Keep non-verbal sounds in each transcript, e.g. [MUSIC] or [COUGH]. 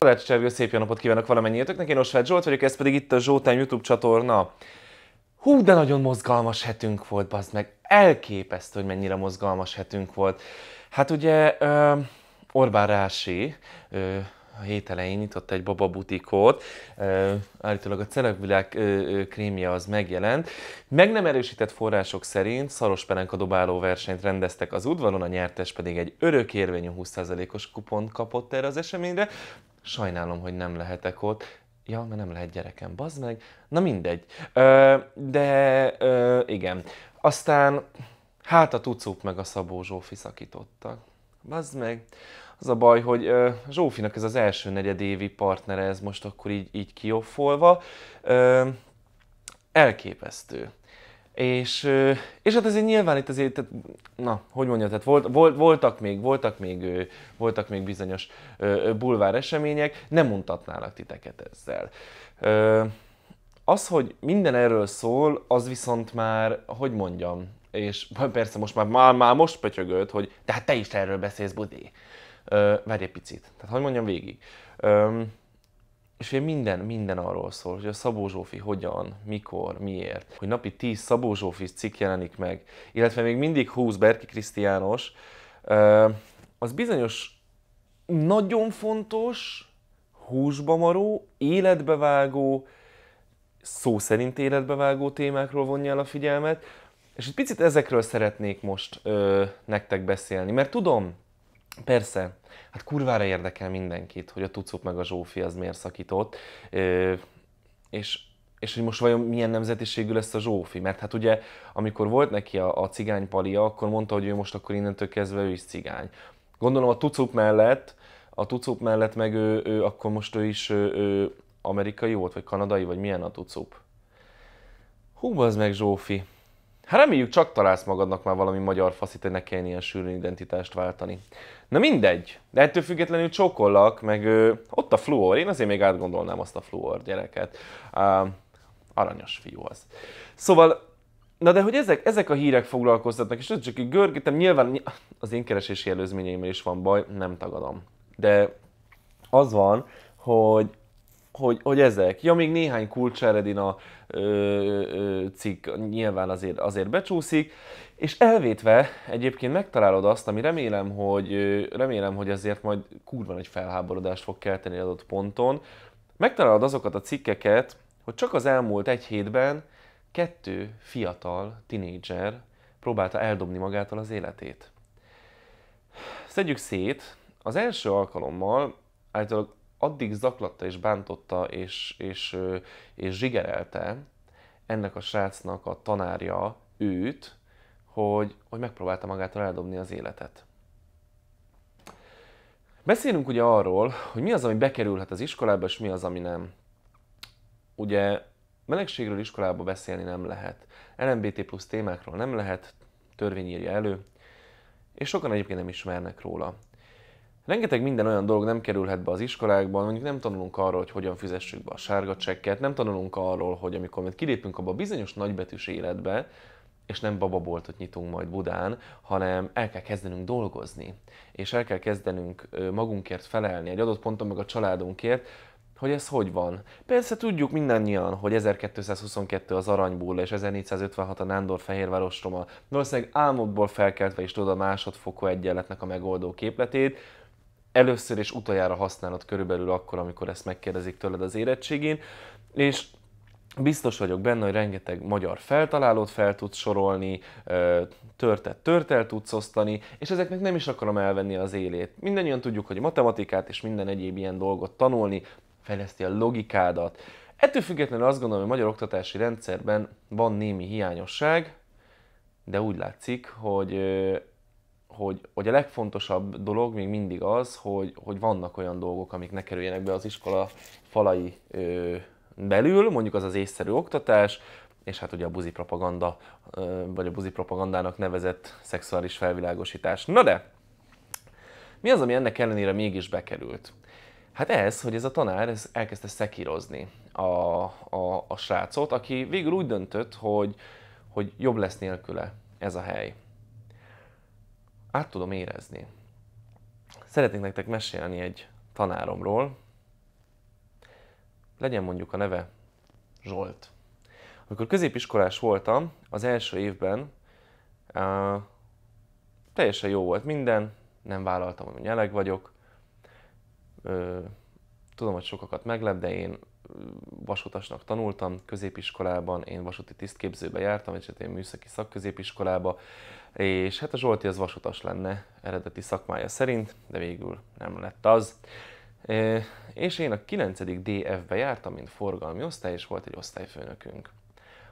Kodács Csergő, szép jó napot kívánok valamennyiötöknek, én Osváth Zsolt vagyok, ez pedig itt a Zsótán YouTube csatorna. Hú, de nagyon mozgalmas hetünk volt, bazd meg. Elképesztő, hogy mennyire mozgalmas hetünk volt. Hát ugye uh, Orbán Rási uh, a hét elején nyitott egy baba butikot, uh, állítólag a Celebvilág krémje az megjelent. Meg nem erősített források szerint szaros pelenka dobáló versenyt rendeztek az udvaron, a nyertes pedig egy örökérvényű 20%-os kupont kapott erre az eseményre. Sajnálom, hogy nem lehetek ott. Ja, mert nem lehet gyerekem, bazd meg. Na mindegy. Ö, de ö, igen. Aztán hát a Tucup meg a Szabó Zsófi szakítottak. Bazd meg. Az a baj, hogy ö, Zsófinak ez az első negyedévi partnere, ez most akkor így, így kioffolva. Ö, elképesztő. És, és hát azért nyilván itt azért, tehát, na, hogy mondjam, tehát volt, volt, voltak, még, voltak, még, voltak még bizonyos bulvár események, nem mutatnálak titeket ezzel. Az, hogy minden erről szól, az viszont már, hogy mondjam, és [LAUGHS] persze most már, már, már most pötyögöd, hogy de hát te is erről beszélsz, Budi. Várj egy picit. Tehát hogy mondjam végig. És ugye minden, minden arról szól, hogy a Szabó Zsófi hogyan, mikor, miért, hogy napi 10 Szabó Zsófi cikk jelenik meg, illetve még mindig 20 Berki Krisztiános, az bizonyos nagyon fontos, húsba maró, életbevágó, szó szerint életbevágó témákról vonja el a figyelmet, és egy picit ezekről szeretnék most ö, nektek beszélni, mert tudom, Persze, hát kurvára érdekel mindenkit, hogy a Tucup meg a Zsófi az miért szakított, és, és hogy most vajon milyen nemzetiségű lesz a Zsófi, mert hát ugye amikor volt neki a, a cigány palia, akkor mondta, hogy ő most akkor innentől kezdve ő is cigány. Gondolom a Tucup mellett, a Tucup mellett meg ő, ő akkor most ő is ő, ő amerikai volt, vagy kanadai, vagy milyen a Tucup? Hú, az meg Zsófi. Hát reméljük csak találsz magadnak már valami magyar faszit, hogy ne kelljen ilyen sűrűn identitást váltani. Na mindegy, de ettől függetlenül csókollak, meg ö, ott a fluor, én azért még átgondolnám azt a fluor gyereket. Uh, aranyos fiú az. Szóval, na de hogy ezek, ezek a hírek foglalkoztatnak, és ez csak így görgetem, nyilván az én keresési előzményeimmel is van baj, nem tagadom. De az van, hogy hogy, hogy ezek. Ja, még néhány kulcseredina cikk nyilván azért, azért becsúszik, és elvétve egyébként megtalálod azt, ami remélem, hogy, remélem, hogy ezért majd kurva egy felháborodást fog kelteni adott ponton. Megtalálod azokat a cikkeket, hogy csak az elmúlt egy hétben kettő fiatal tinédzser próbálta eldobni magától az életét. Szedjük szét. Az első alkalommal általában addig zaklatta és bántotta és, és, és zsigerelte ennek a srácnak a tanárja őt, hogy, hogy megpróbálta magától eldobni az életet. Beszélünk ugye arról, hogy mi az, ami bekerülhet az iskolába, és mi az, ami nem. Ugye melegségről iskolába beszélni nem lehet. LMBT plusz témákról nem lehet, törvény írja elő, és sokan egyébként nem ismernek róla. Rengeteg minden olyan dolog nem kerülhet be az iskolákban, mondjuk nem tanulunk arról, hogy hogyan fizessük be a sárga csekket, nem tanulunk arról, hogy amikor majd kilépünk abba a bizonyos nagybetűs életbe, és nem bababoltot nyitunk majd Budán, hanem el kell kezdenünk dolgozni, és el kell kezdenünk magunkért felelni, egy adott ponton meg a családunkért, hogy ez hogy van. Persze tudjuk mindannyian, hogy 1222 az aranybulla és 1456 a Nándor Fehérvárostroma. Valószínűleg álmodból felkeltve is tudod a másodfokú egyenletnek a megoldó képletét, először és utoljára használod körülbelül akkor, amikor ezt megkérdezik tőled az érettségén, és biztos vagyok benne, hogy rengeteg magyar feltalálót fel tudsz sorolni, törtet törtel tudsz osztani, és ezeknek nem is akarom elvenni az élét. Mindennyian tudjuk, hogy a matematikát és minden egyéb ilyen dolgot tanulni, fejleszti a logikádat. Ettől függetlenül azt gondolom, hogy a magyar oktatási rendszerben van némi hiányosság, de úgy látszik, hogy hogy, hogy a legfontosabb dolog még mindig az, hogy, hogy vannak olyan dolgok, amik ne kerüljenek be az iskola falai ö, belül, mondjuk az az észszerű oktatás, és hát ugye a buzi propaganda, ö, vagy a buzi propagandának nevezett szexuális felvilágosítás. Na de, mi az, ami ennek ellenére mégis bekerült? Hát ez, hogy ez a tanár ez elkezdte szekírozni a, a, a srácot, aki végül úgy döntött, hogy, hogy jobb lesz nélküle ez a hely át tudom érezni. Szeretnék nektek mesélni egy tanáromról, legyen mondjuk a neve Zsolt. Amikor középiskolás voltam, az első évben uh, teljesen jó volt minden, nem vállaltam, hogy nyeleg vagyok. Uh, tudom, hogy sokakat meglep, de én vasutasnak tanultam középiskolában, én vasúti tisztképzőbe jártam, és hát én műszaki szakközépiskolába, és hát a Zsolti az vasutas lenne eredeti szakmája szerint, de végül nem lett az. És én a 9. DF-be jártam, mint forgalmi osztály, és volt egy osztályfőnökünk.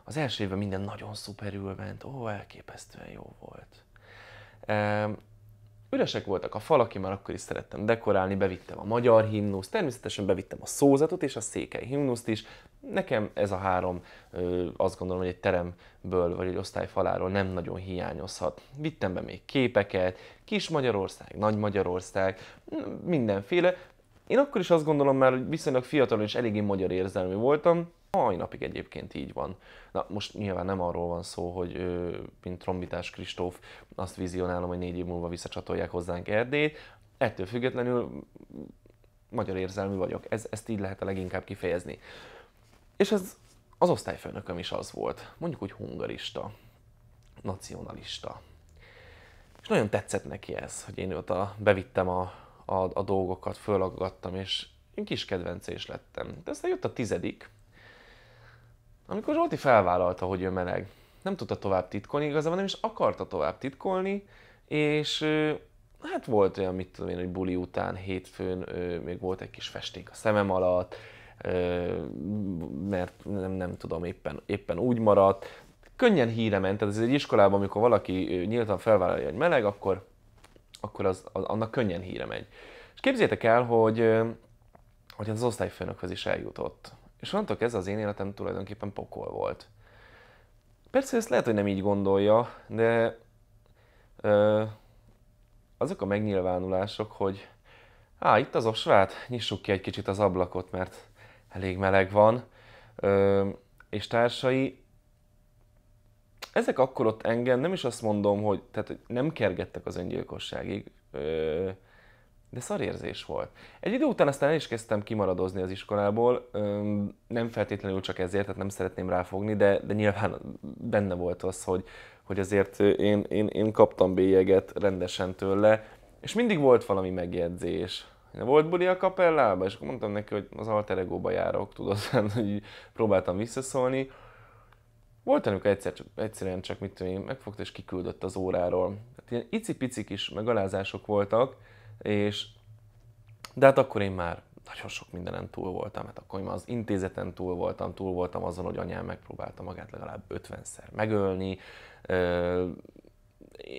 Az első évben minden nagyon szuperül ment, ó, elképesztően jó volt. Üresek voltak a falak, én már akkor is szerettem dekorálni, bevittem a magyar himnuszt, természetesen bevittem a szózatot és a székely himnuszt is. Nekem ez a három, azt gondolom, hogy egy teremből vagy egy osztályfaláról nem nagyon hiányozhat. Vittem be még képeket, Kis Magyarország, Nagy Magyarország, mindenféle. Én akkor is azt gondolom hogy viszonylag fiatalon és eléggé magyar érzelmű voltam, mai napig egyébként így van. Na most nyilván nem arról van szó, hogy mint trombitás Kristóf azt vizionálom, hogy négy év múlva visszacsatolják hozzánk Erdélyt. Ettől függetlenül magyar érzelmű vagyok. Ez, ezt így lehet a leginkább kifejezni. És ez az osztályfőnököm is az volt. Mondjuk, hogy hungarista, nacionalista. És nagyon tetszett neki ez, hogy én ott a, bevittem a, a, a dolgokat, fölaggattam, és én kis kedvencés lettem. De aztán jött a tizedik, amikor Zsolti felvállalta, hogy ő meleg, nem tudta tovább titkolni, igazából nem is akarta tovább titkolni, és hát volt olyan, mit tudom én, hogy buli után, hétfőn még volt egy kis festék a szemem alatt, mert nem, nem tudom, éppen, éppen úgy maradt. Könnyen híre ment, tehát ez egy iskolában, amikor valaki nyíltan felvállalja, hogy meleg, akkor, akkor az, az, annak könnyen híre megy. És képzétek el, hogy, hogy az osztályfőnökhöz is eljutott. És onnantól ez az én életem tulajdonképpen pokol volt. Persze ezt lehet, hogy nem így gondolja, de ö, azok a megnyilvánulások, hogy á, itt az osvát, nyissuk ki egy kicsit az ablakot, mert elég meleg van, ö, és társai, ezek akkor ott engem, nem is azt mondom, hogy, tehát, hogy nem kergettek az öngyilkosságig, ö, de szarérzés volt. Egy idő után aztán el is kezdtem kimaradozni az iskolából, nem feltétlenül csak ezért, tehát nem szeretném ráfogni, de, de nyilván benne volt az, hogy, hogy azért én, én, én kaptam bélyeget rendesen tőle, és mindig volt valami megjegyzés. Volt buli a kapellába, és akkor mondtam neki, hogy az alter ego járok, tudod, [LAUGHS] hogy próbáltam visszaszólni. Volt amikor egyszer csak, egyszerűen csak, mit tudom én, megfogta és kiküldött az óráról. Hát ilyen icipici kis megalázások voltak, és de hát akkor én már nagyon sok mindenen túl voltam, hát akkor én már az intézeten túl voltam, túl voltam azon, hogy anyám megpróbálta magát legalább 50-szer megölni.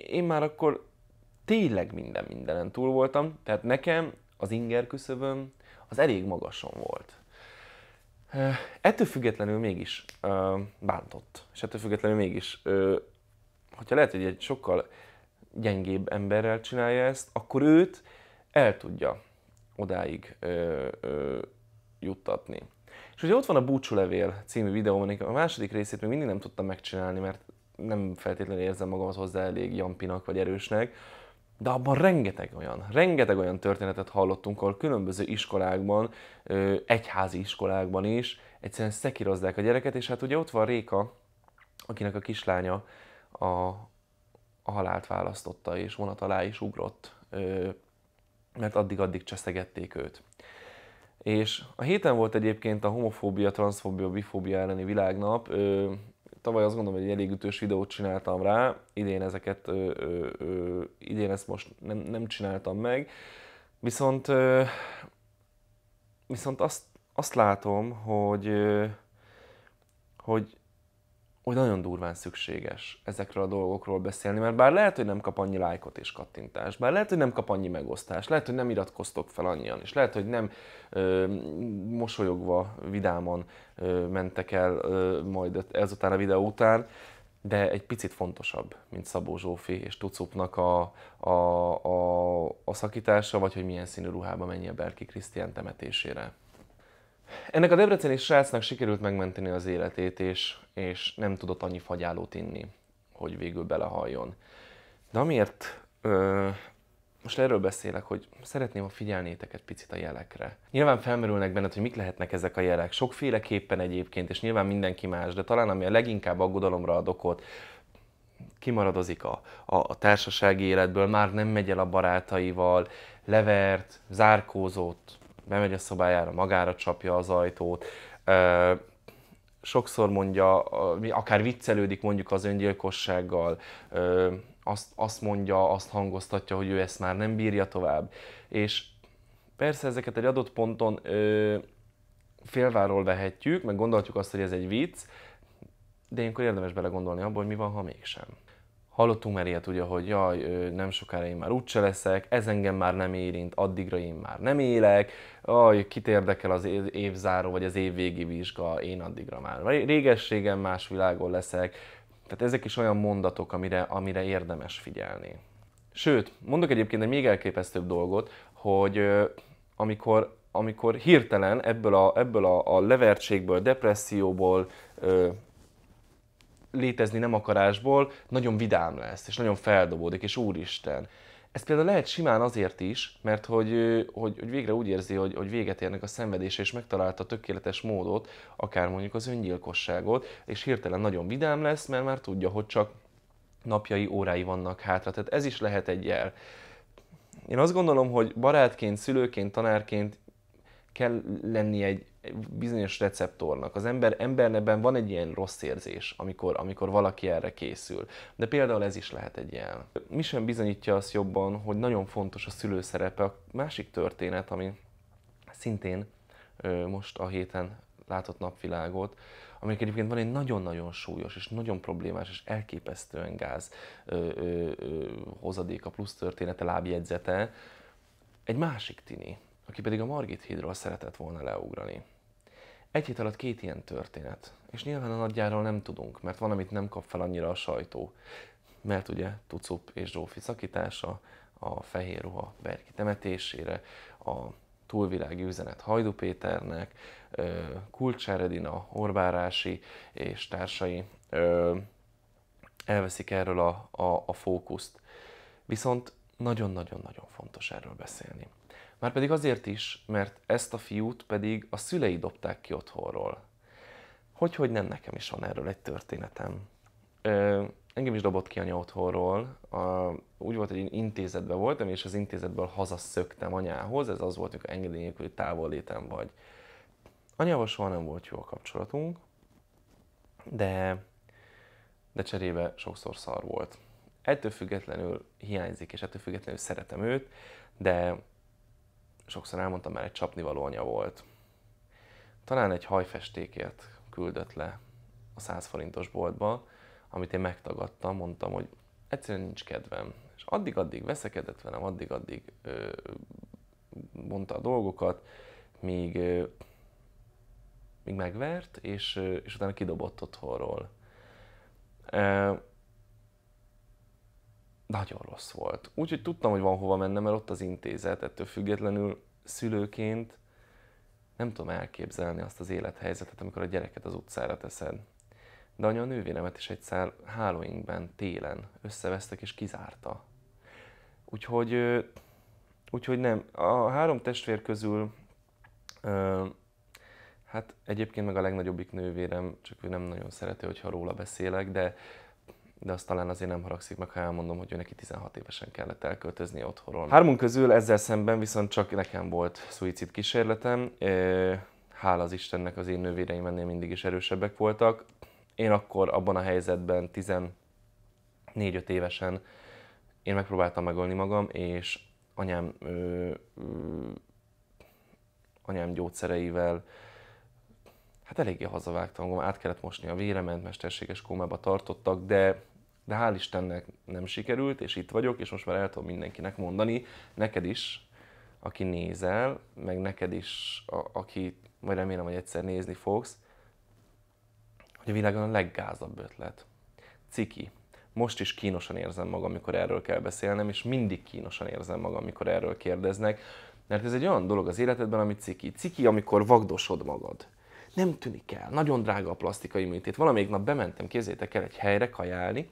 Én már akkor tényleg minden mindenen túl voltam, tehát nekem az inger küszöböm az elég magason volt. Ettől függetlenül mégis bántott, és ettől függetlenül mégis, hogyha lehet, hogy egy sokkal gyengébb emberrel csinálja ezt, akkor őt el tudja odáig ö, ö, juttatni. És ugye ott van a Búcsúlevél című videó, a második részét még mindig nem tudtam megcsinálni, mert nem feltétlenül érzem magamat hozzá elég jampinak vagy erősnek, de abban rengeteg olyan, rengeteg olyan történetet hallottunk, ahol különböző iskolákban, egyházi iskolákban is egyszerűen szekirozzák a gyereket, és hát ugye ott van Réka, akinek a kislánya a, a halált választotta, és vonat alá is ugrott, mert addig-addig cseszegették őt. És a héten volt egyébként a homofóbia, transzfóbia, bifóbia elleni világnap. Tavaly azt gondolom, hogy egy elég ütős videót csináltam rá, idén ezeket, idén ezt most nem, nem csináltam meg. Viszont, viszont azt, azt látom, hogy, hogy hogy nagyon durván szükséges ezekről a dolgokról beszélni, mert bár lehet, hogy nem kap annyi lájkot és kattintást, bár lehet, hogy nem kap annyi megosztást, lehet, hogy nem iratkoztok fel annyian, és lehet, hogy nem ö, mosolyogva, vidáman ö, mentek el ö, majd ezután a videó után, de egy picit fontosabb, mint Szabó Zsófi és Tucupnak a, a, a, a szakítása, vagy hogy milyen színű ruhába menj a Berki Krisztián temetésére. Ennek a debreceni srácnak sikerült megmenteni az életét, és, és nem tudott annyi fagyálót inni, hogy végül belehalljon. De amiért ö, most erről beszélek, hogy szeretném, ha figyelnétek picit a jelekre. Nyilván felmerülnek benned, hogy mik lehetnek ezek a jelek. Sokféleképpen egyébként, és nyilván mindenki más, de talán ami a leginkább aggodalomra ad okot, kimaradozik a, a, a társasági életből, már nem megy el a barátaival, levert, zárkózott, bemegy a szobájára, magára csapja az ajtót, sokszor mondja, akár viccelődik mondjuk az öngyilkossággal, azt, azt mondja, azt hangoztatja, hogy ő ezt már nem bírja tovább. És persze ezeket egy adott ponton ö, félváról vehetjük, meg gondolhatjuk azt, hogy ez egy vicc, de ilyenkor érdemes belegondolni abba, hogy mi van, ha mégsem. Hallottunk már ilyet ugye, hogy jaj, nem sokára én már úgyse leszek, ez engem már nem érint, addigra én már nem élek, aj, kit érdekel az évzáró vagy az évvégi vizsga, én addigra már régességen más világon leszek. Tehát ezek is olyan mondatok, amire, amire érdemes figyelni. Sőt, mondok egyébként egy még elképesztőbb dolgot, hogy amikor, amikor hirtelen ebből a, ebből a, a levertségből, depresszióból, létezni nem akarásból nagyon vidám lesz, és nagyon feldobódik, és úristen. Ez például lehet simán azért is, mert hogy, hogy, hogy végre úgy érzi, hogy, hogy véget érnek a szenvedése, és megtalálta a tökéletes módot, akár mondjuk az öngyilkosságot, és hirtelen nagyon vidám lesz, mert már tudja, hogy csak napjai, órái vannak hátra. Tehát ez is lehet egy jel. Én azt gondolom, hogy barátként, szülőként, tanárként kell lenni egy bizonyos receptornak. Az ember, emberneben van egy ilyen rossz érzés, amikor, amikor valaki erre készül. De például ez is lehet egy ilyen. Mi sem bizonyítja azt jobban, hogy nagyon fontos a szülő szerepe. A másik történet, ami szintén most a héten látott napvilágot, aminek egyébként van egy nagyon-nagyon súlyos és nagyon problémás és elképesztően gáz ö, ö, ö, hozadéka plusz története, lábjegyzete, egy másik tini, aki pedig a Margit hídról szeretett volna leugrani. Egy hét alatt két ilyen történet. És nyilván a nagyjáról nem tudunk, mert van, amit nem kap fel annyira a sajtó. Mert ugye Tucup és Zsófi szakítása, a fehér ruha Berki temetésére, a túlvilági üzenet Hajdu Péternek, Kulcsár Edina, Orbárási és társai elveszik erről a, a, a fókuszt. Viszont nagyon-nagyon-nagyon fontos erről beszélni. Márpedig azért is, mert ezt a fiút pedig a szülei dobták ki otthonról. Hogy, hogy nem nekem is van erről egy történetem. Ö, engem is dobott ki anya otthonról. A, úgy volt, hogy én intézetben voltam, és az intézetből hazaszöktem anyához. Ez az volt, hogy engedély nélküli távollétem vagy. Anyával soha nem volt jó a kapcsolatunk, de, de cserébe sokszor szar volt. Ettől függetlenül hiányzik, és ettől függetlenül szeretem őt, de sokszor elmondtam már, egy csapnivaló anya volt. Talán egy hajfestékért küldött le a 100 forintos boltba, amit én megtagadtam, mondtam, hogy egyszerűen nincs kedvem. És addig-addig veszekedett velem, addig-addig ö, mondta a dolgokat, míg, ö, míg megvert, és, ö, és utána kidobott otthonról. Nagyon rossz volt. Úgyhogy tudtam, hogy van hova mennem, mert ott az intézet, ettől függetlenül szülőként nem tudom elképzelni azt az élethelyzetet, amikor a gyereket az utcára teszed. De anya a nővéremet is egyszer Halloweenben, télen összevesztek és kizárta. Úgyhogy, úgyhogy nem. A három testvér közül hát egyébként meg a legnagyobbik nővérem, csak ő nem nagyon szereti, hogyha róla beszélek, de de azt talán azért nem haragszik meg, ha elmondom, hogy ő neki 16 évesen kellett elköltözni otthonról. Hármunk közül ezzel szemben viszont csak nekem volt szuicid kísérletem. Hála az Istennek az én nővéreim ennél mindig is erősebbek voltak. Én akkor abban a helyzetben 14-5 évesen én megpróbáltam megölni magam, és anyám, ö, ö, anyám gyógyszereivel hát eléggé hazavágtam magam, át kellett mosni a véremet, mesterséges kómába tartottak, de de hál' Istennek nem sikerült, és itt vagyok, és most már el tudom mindenkinek mondani, neked is, aki nézel, meg neked is, a, aki majd remélem, hogy egyszer nézni fogsz, hogy a világon a leggázabb ötlet. Ciki. Most is kínosan érzem magam, amikor erről kell beszélnem, és mindig kínosan érzem magam, amikor erről kérdeznek, mert ez egy olyan dolog az életedben, ami ciki. Ciki, amikor vagdosod magad nem tűnik el. Nagyon drága a plastikai műtét. Valamelyik nap bementem, kézzétek el, egy helyre kajálni,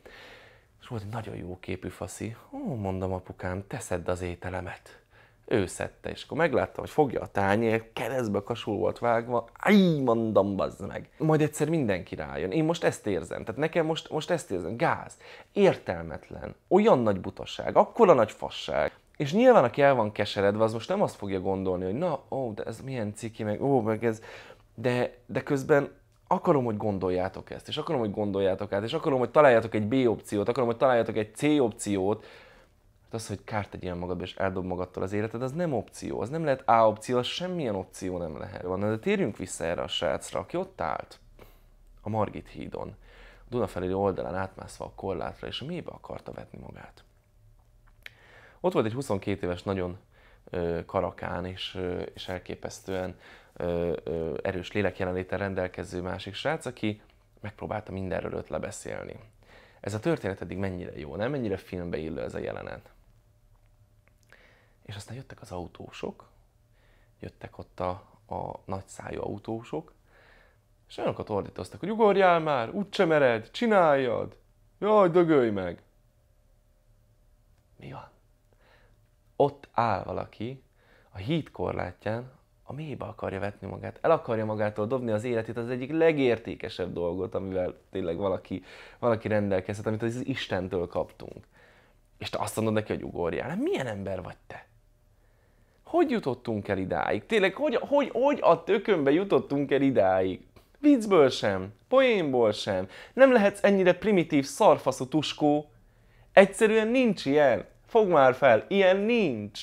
És volt egy nagyon jó képű faszi. Ó, mondom apukám, teszed az ételemet. Ő szedte, és akkor megláttam, hogy fogja a tányér, keresztbe kasul volt vágva, Aj, mondom, bazd meg. Majd egyszer mindenki rájön. Én most ezt érzem. Tehát nekem most, most ezt érzem. Gáz. Értelmetlen. Olyan nagy butaság. Akkora nagy fasság. És nyilván, aki el van keseredve, az most nem azt fogja gondolni, hogy na, ó, de ez milyen ciki, meg ó, meg ez. De, de közben akarom, hogy gondoljátok ezt, és akarom, hogy gondoljátok át, és akarom, hogy találjátok egy B opciót, akarom, hogy találjátok egy C opciót, Hát az, hogy kárt tegyél magadba és eldob magadtól az életed, az nem opció, az nem lehet A opció, az semmilyen opció nem lehet. Van, de térjünk vissza erre a srácra, aki ott állt a Margit hídon, a Dunafelé oldalán átmászva a korlátra, és a mélybe akarta vetni magát. Ott volt egy 22 éves, nagyon ö, karakán és, ö, és elképesztően ö, ö, erős lélekjelenléten rendelkező másik srác, aki megpróbálta mindenről őt lebeszélni. Ez a történet eddig mennyire jó, nem? Mennyire filmbe illő ez a jelenet. És aztán jöttek az autósok, jöttek ott a, a nagyszájú autósok, és olyanokat ordítoztak, hogy ugorjál már, úgyse mered, csináljad, jaj, dögölj meg. Mi van? Ott áll valaki a híd korlátján, a mélybe akarja vetni magát, el akarja magától dobni az életét, az egyik legértékesebb dolgot, amivel tényleg valaki, valaki rendelkezhet, amit az Istentől kaptunk. És te azt mondod neki, hogy ugorjál. Hát milyen ember vagy te? Hogy jutottunk el idáig? Tényleg, hogy, hogy, hogy a tökönbe jutottunk el idáig? Viccből sem, poénból sem. Nem lehetsz ennyire primitív, szarfaszú tuskó. Egyszerűen nincs ilyen. Fog már fel, ilyen nincs.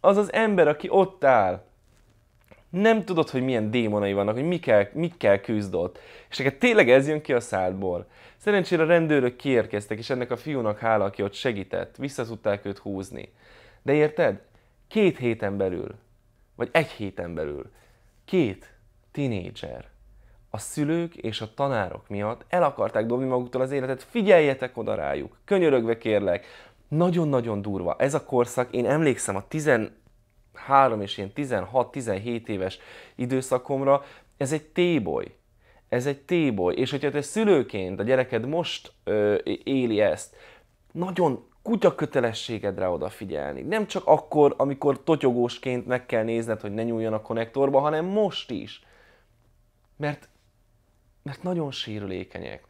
Az az ember, aki ott áll, nem tudod, hogy milyen démonai vannak, hogy mikkel, mikkel küzd. És neked tényleg ez jön ki a szádból. Szerencsére a rendőrök kiérkeztek, és ennek a fiúnak hála, aki ott segített, vissza tudták őt húzni. De érted? Két héten belül, vagy egy héten belül, két tinédzser a szülők és a tanárok miatt el akarták dobni maguktól az életet, figyeljetek oda rájuk, könyörögve kérlek, nagyon-nagyon durva. Ez a korszak, én emlékszem a 10 3 és ilyen 16-17 éves időszakomra, ez egy téboly. Ez egy téboly. És hogyha te szülőként a gyereked most ö, éli ezt, nagyon kutya kötelességedre odafigyelni. Nem csak akkor, amikor totyogósként meg kell nézned, hogy ne nyúljon a konnektorba, hanem most is. Mert, mert nagyon sérülékenyek.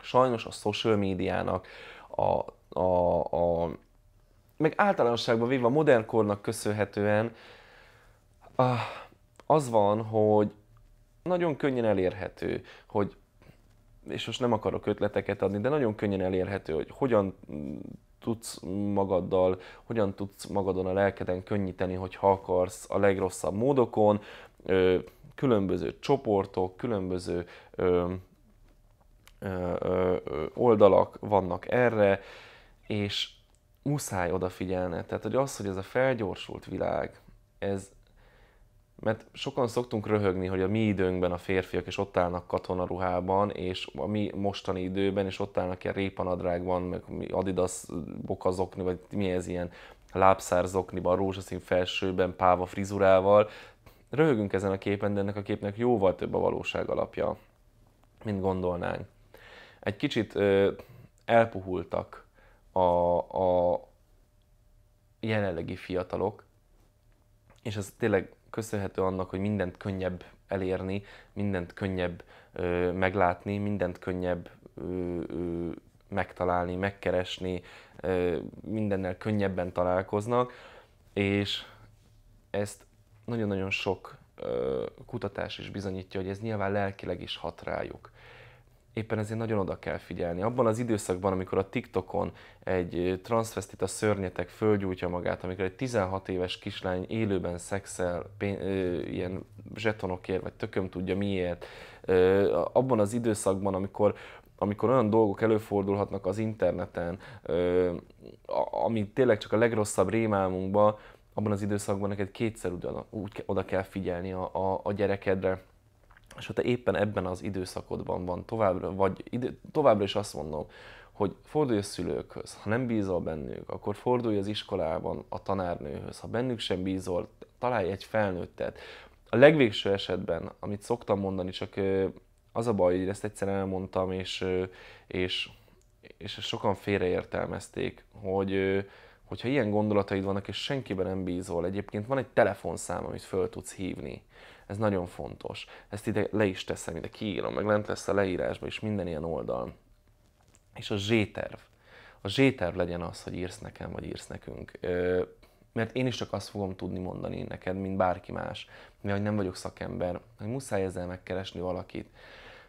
Sajnos a social médiának, a, a, a meg általánosságban véve a modern kornak köszönhetően ah, az van, hogy nagyon könnyen elérhető, hogy és most nem akarok ötleteket adni, de nagyon könnyen elérhető, hogy hogyan tudsz magaddal, hogyan tudsz magadon a lelkeden könnyíteni, hogyha akarsz a legrosszabb módokon, különböző csoportok, különböző oldalak vannak erre, és muszáj odafigyelni. Tehát, hogy az, hogy ez a felgyorsult világ, ez, mert sokan szoktunk röhögni, hogy a mi időnkben a férfiak és ott állnak katonaruhában, és a mi mostani időben, és ott állnak ilyen répanadrágban, meg adidas bokazokni, vagy mi ez ilyen lábszárzokniban, rózsaszín felsőben, páva frizurával. Röhögünk ezen a képen, de ennek a képnek jóval több a valóság alapja, mint gondolnánk. Egy kicsit ö, elpuhultak a, a jelenlegi fiatalok, és ez tényleg köszönhető annak, hogy mindent könnyebb elérni, mindent könnyebb ö, meglátni, mindent könnyebb ö, ö, megtalálni, megkeresni, ö, mindennel könnyebben találkoznak, és ezt nagyon-nagyon sok ö, kutatás is bizonyítja, hogy ez nyilván lelkileg is hat rájuk éppen ezért nagyon oda kell figyelni. Abban az időszakban, amikor a TikTokon egy transvestita szörnyetek fölgyújtja magát, amikor egy 16 éves kislány élőben szexel pén- ö, ilyen zsetonokért, vagy tököm tudja miért, ö, abban az időszakban, amikor amikor olyan dolgok előfordulhatnak az interneten, ö, ami tényleg csak a legrosszabb rémálmunkban, abban az időszakban neked kétszer ugyan, úgy oda kell figyelni a, a, a gyerekedre és ha te éppen ebben az időszakodban van, továbbra, vagy ide, továbbra is azt mondom, hogy fordulj a szülőkhöz, ha nem bízol bennük, akkor fordulj az iskolában a tanárnőhöz, ha bennük sem bízol, találj egy felnőttet. A legvégső esetben, amit szoktam mondani, csak az a baj, hogy ezt egyszer elmondtam, és, és, és sokan félreértelmezték, hogy hogyha ilyen gondolataid vannak, és senkiben nem bízol, egyébként van egy telefonszám, amit föl tudsz hívni. Ez nagyon fontos. Ezt ide le is teszem, ide kiírom, meg lent lesz a leírásban is minden ilyen oldal. És a Z-terv. A Z-terv legyen az, hogy írsz nekem, vagy írsz nekünk. Mert én is csak azt fogom tudni mondani neked, mint bárki más, mivel nem vagyok szakember, hogy muszáj ezzel megkeresni valakit.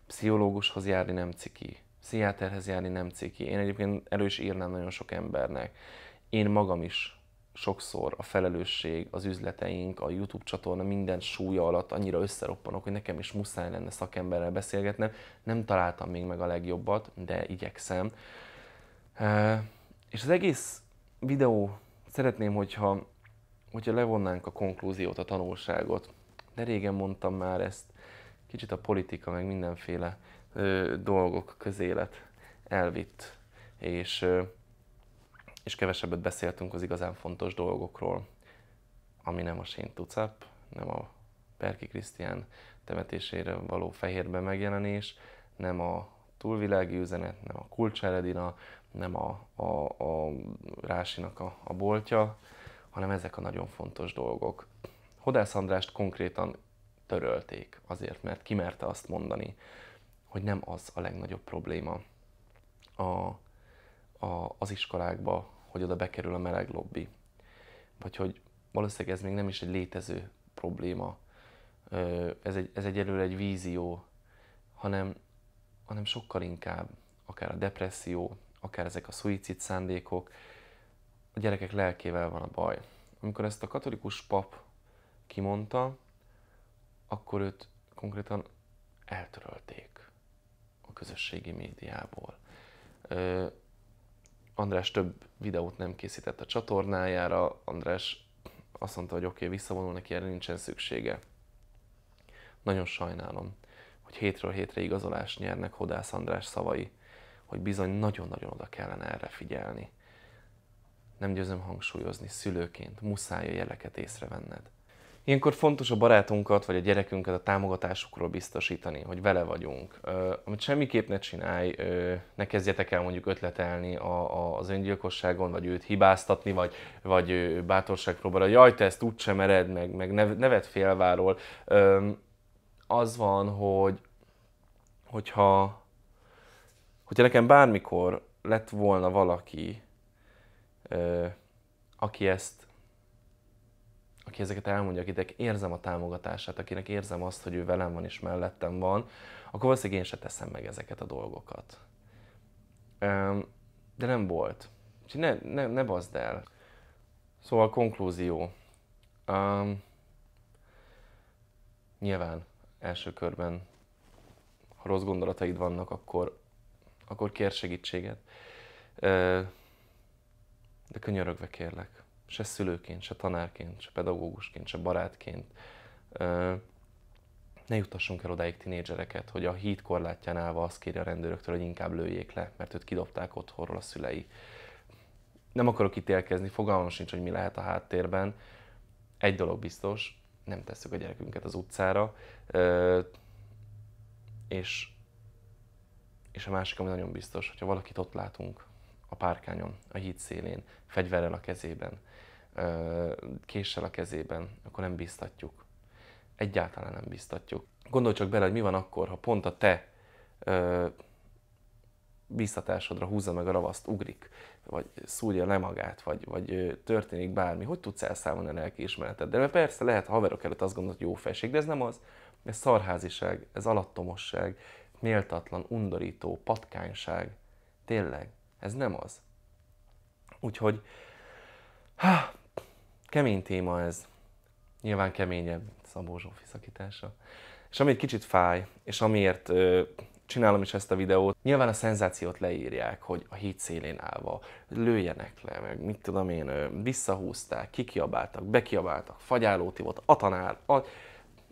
Pszichológushoz járni nem ciki, pszichiáterhez járni nem ciki. Én egyébként erről is írnám nagyon sok embernek én magam is sokszor a felelősség, az üzleteink, a YouTube csatorna minden súlya alatt annyira összeroppanok, hogy nekem is muszáj lenne szakemberrel beszélgetnem. Nem találtam még meg a legjobbat, de igyekszem. És az egész videó szeretném, hogyha, hogyha levonnánk a konklúziót, a tanulságot. De régen mondtam már ezt, kicsit a politika, meg mindenféle ö, dolgok közélet elvitt. És ö, és kevesebbet beszéltünk az igazán fontos dolgokról, ami nem a Shane Tucap, nem a Perki Krisztián temetésére való fehérben megjelenés, nem a túlvilági üzenet, nem a kulcseredina, nem a, a, a Rásinak a, a boltja, hanem ezek a nagyon fontos dolgok. Hodász Andrást konkrétan törölték azért, mert kimerte azt mondani, hogy nem az a legnagyobb probléma a, a, az iskolákba, hogy oda bekerül a meleg lobby. Vagy hogy valószínűleg ez még nem is egy létező probléma, ez egy, ez egyelőre egy vízió, hanem, hanem sokkal inkább akár a depresszió, akár ezek a szuicid szándékok, a gyerekek lelkével van a baj. Amikor ezt a katolikus pap kimondta, akkor őt konkrétan eltörölték a közösségi médiából. András több videót nem készített a csatornájára, András azt mondta, hogy oké, okay, visszavonul, neki erre nincsen szüksége. Nagyon sajnálom, hogy hétről hétre igazolást nyernek Hodász András szavai, hogy bizony nagyon-nagyon oda kellene erre figyelni. Nem győzöm hangsúlyozni, szülőként muszáj a jeleket észrevenned. Ilyenkor fontos a barátunkat, vagy a gyerekünket a támogatásukról biztosítani, hogy vele vagyunk. Amit semmiképp ne csinálj, ne kezdjetek el mondjuk ötletelni a, a, az öngyilkosságon, vagy őt hibáztatni, vagy, vagy uh, bátorságpróbára, jaj, te ezt úgysem mered, meg, meg nevet félváról. Az van, hogy hogyha, hogyha nekem bármikor lett volna valaki, aki ezt aki ezeket elmondja, akinek érzem a támogatását, akinek érzem azt, hogy ő velem van és mellettem van, akkor valószínűleg én se teszem meg ezeket a dolgokat. De nem volt. Úgyhogy ne, ne, ne bazd el. Szóval konklúzió. Um, nyilván első körben, ha rossz gondolataid vannak, akkor, akkor kér segítséget. De könyörögve kérlek se szülőként, se tanárként, se pedagógusként, se barátként ne jutassunk el odáig tinédzsereket, hogy a híd korlátján állva azt kéri a rendőröktől, hogy inkább lőjék le, mert őt kidobták otthonról a szülei. Nem akarok ítélkezni, fogalmam sincs, hogy mi lehet a háttérben. Egy dolog biztos, nem tesszük a gyerekünket az utcára, és, és a másik, ami nagyon biztos, hogyha valakit ott látunk a párkányon, a híd szélén, fegyverrel a kezében, késsel a kezében, akkor nem biztatjuk. Egyáltalán nem biztatjuk. Gondolj csak bele, hogy mi van akkor, ha pont a te ö, biztatásodra húzza meg a ravaszt, ugrik, vagy szúrja le magát, vagy, vagy történik bármi, hogy tudsz elszámolni a lelkiismereted? De persze lehet haverok előtt azt gondolod, hogy jó felség, de ez nem az. Ez szarháziság, ez alattomosság, méltatlan, undorító, patkányság. Tényleg, ez nem az. Úgyhogy, há, Kemény téma ez. Nyilván keményebb Szabó Zsófi szakítása. És ami egy kicsit fáj, és amiért ö, csinálom is ezt a videót, nyilván a szenzációt leírják, hogy a híd szélén állva lőjenek le, meg mit tudom én, ö, visszahúzták, kikiabáltak, bekiabáltak, fagyálóti volt, a tanár, a...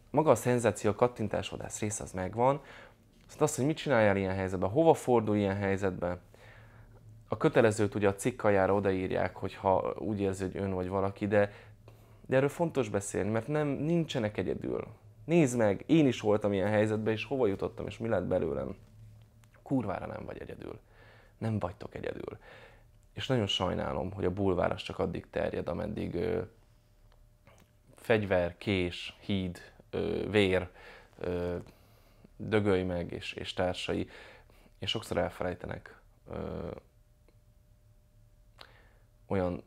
maga a szenzáció, a kattintásodás rész az megvan, azt, azt, hogy mit csináljál ilyen helyzetben, hova fordul ilyen helyzetben, a kötelezőt ugye a cikkajára odaírják, hogyha úgy érzi, hogy ön vagy valaki, de, de erről fontos beszélni, mert nem, nincsenek egyedül. Nézd meg, én is voltam ilyen helyzetben, és hova jutottam, és mi lett belőlem. Kurvára nem vagy egyedül. Nem vagytok egyedül. És nagyon sajnálom, hogy a bulvár csak addig terjed, ameddig ö, fegyver, kés, híd, ö, vér, ö, dögölj meg és, és társai, és sokszor elfelejtenek ö, olyan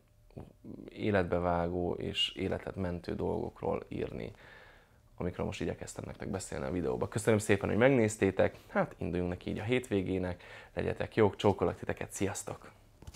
életbevágó és életet mentő dolgokról írni, amikről most igyekeztem nektek beszélni a videóba. Köszönöm szépen, hogy megnéztétek, hát induljunk neki így a hétvégének, legyetek jók, csókolok titeket, sziasztok!